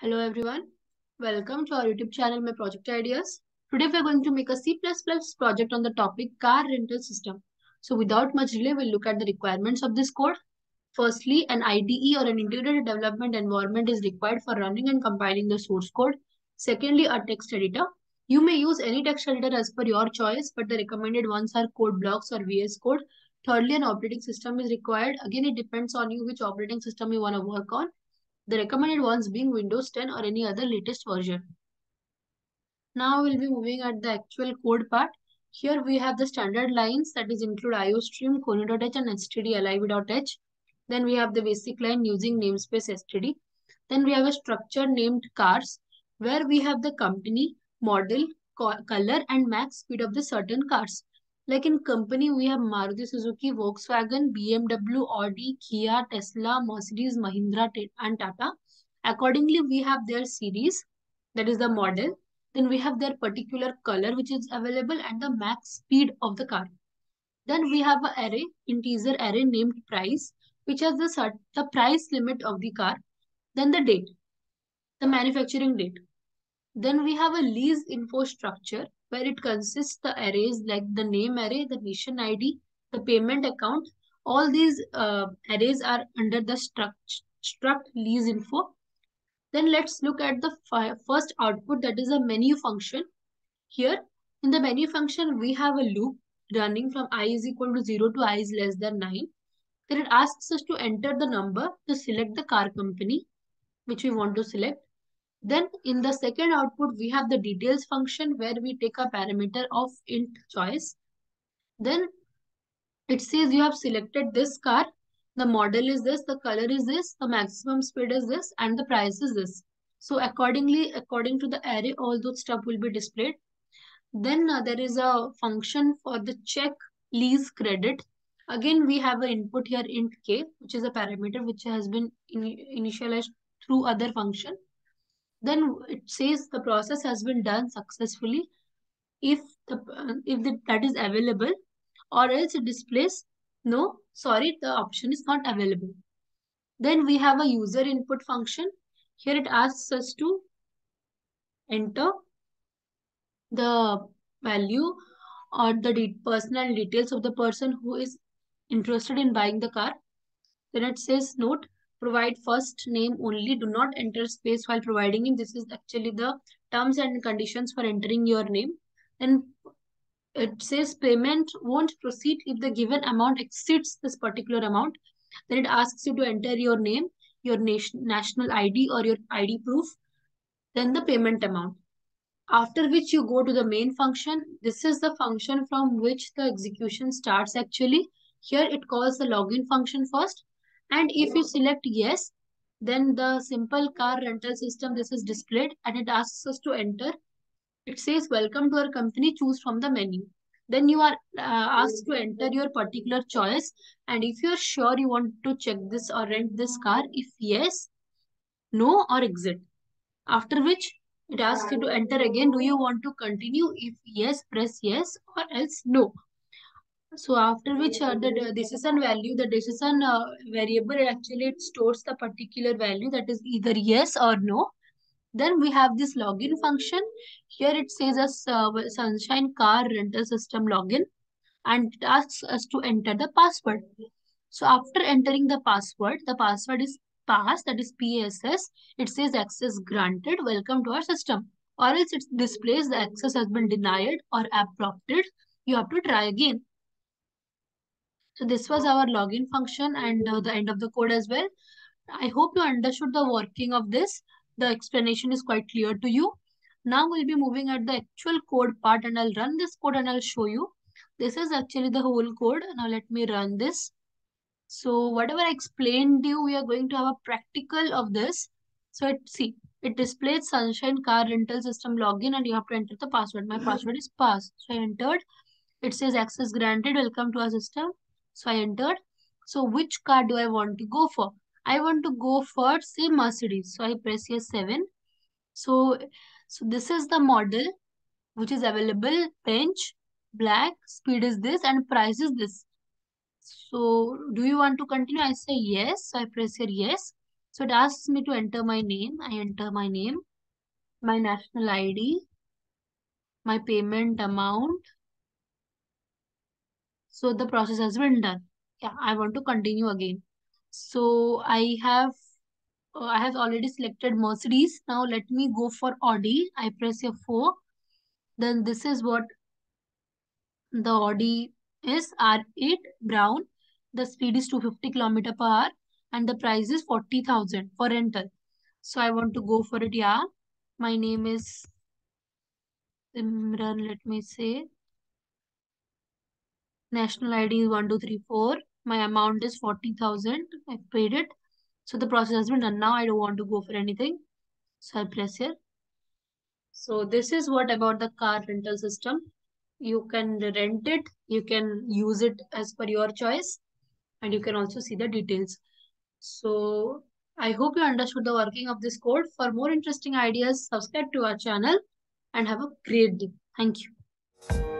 Hello everyone, welcome to our YouTube channel My Project Ideas. Today we are going to make a C++ project on the topic car rental system. So without much delay, we'll look at the requirements of this code. Firstly, an IDE or an integrated development environment is required for running and compiling the source code. Secondly, a text editor. You may use any text editor as per your choice, but the recommended ones are code blocks or VS Code. Thirdly, an operating system is required. Again, it depends on you which operating system you want to work on. The recommended ones being Windows 10 or any other latest version. Now we'll be moving at the actual code part. Here we have the standard lines that is include iostream, conio.h and stdlib.h. Then we have the basic line using namespace std. Then we have a structure named cars where we have the company, model, color and max speed of the certain cars. Like in company, we have Maruti Suzuki, Volkswagen, BMW, Audi, Kia, Tesla, Mercedes, Mahindra and Tata. Accordingly, we have their series, that is the model. Then we have their particular color which is available and the max speed of the car. Then we have an array, integer array named price which has the, the price limit of the car, then the date, the manufacturing date. Then we have a lease info structure where it consists the arrays like the name array, the nation ID, the payment account. All these uh, arrays are under the struct, struct lease info. Then let's look at the first output that is a menu function. Here in the menu function, we have a loop running from i is equal to 0 to i is less than 9. Then it asks us to enter the number to select the car company, which we want to select. Then in the second output, we have the details function where we take a parameter of int choice. Then it says you have selected this car. The model is this, the color is this, the maximum speed is this, and the price is this. So accordingly, according to the array, all those stuff will be displayed. Then uh, there is a function for the check lease credit Again, we have an input here int k, which is a parameter which has been in initialized through other function. Then it says the process has been done successfully if the if the, that is available or else it displays no, sorry, the option is not available. Then we have a user input function. Here it asks us to enter the value or the de personal details of the person who is interested in buying the car. Then it says note, provide first name only. Do not enter space while providing it. This is actually the terms and conditions for entering your name. And it says payment won't proceed if the given amount exceeds this particular amount. Then it asks you to enter your name, your nation, national ID or your ID proof, then the payment amount. After which you go to the main function. This is the function from which the execution starts actually. Here it calls the login function first. And if you select yes, then the simple car rental system, this is displayed and it asks us to enter. It says, welcome to our company, choose from the menu. Then you are uh, asked to enter your particular choice. And if you're sure you want to check this or rent this car, if yes, no or exit. After which it asks you to enter again. Do you want to continue? If yes, press yes or else no. So after which uh, the decision value, the decision uh, variable actually it stores the particular value that is either yes or no. Then we have this login function. Here it says us uh, Sunshine Car Rental System login and it asks us to enter the password. So after entering the password, the password is pass that is PSS. It says access granted. Welcome to our system. Or else it displays the access has been denied or blocked. You have to try again. So this was our login function and uh, the end of the code as well. I hope you understood the working of this. The explanation is quite clear to you. Now we'll be moving at the actual code part and I'll run this code and I'll show you. This is actually the whole code. Now let me run this. So whatever I explained to you, we are going to have a practical of this. So it, see, it displays Sunshine Car Rental System login and you have to enter the password. My password is pass. So I entered. It says access granted. Welcome to our system. So I entered. So which car do I want to go for? I want to go for say Mercedes. So I press here 7. So, so this is the model which is available. Benz, black, speed is this and price is this. So do you want to continue? I say yes. So I press here yes. So it asks me to enter my name. I enter my name, my national ID, my payment amount. So the process has been done. Yeah, I want to continue again. So I have uh, I have already selected Mercedes. Now let me go for Audi. I press F4. Then this is what the Audi is R8 brown. The speed is 250 km per hour and the price is 40,000 for rental. So I want to go for it. Yeah. My name is Simran. Let me say. National ID is 1234. My amount is 40,000. I paid it. So the process has been done. Now I don't want to go for anything. So I press here. So this is what about the car rental system you can rent it you can use it as per your choice and you can also see the details so i hope you understood the working of this code for more interesting ideas subscribe to our channel and have a great day thank you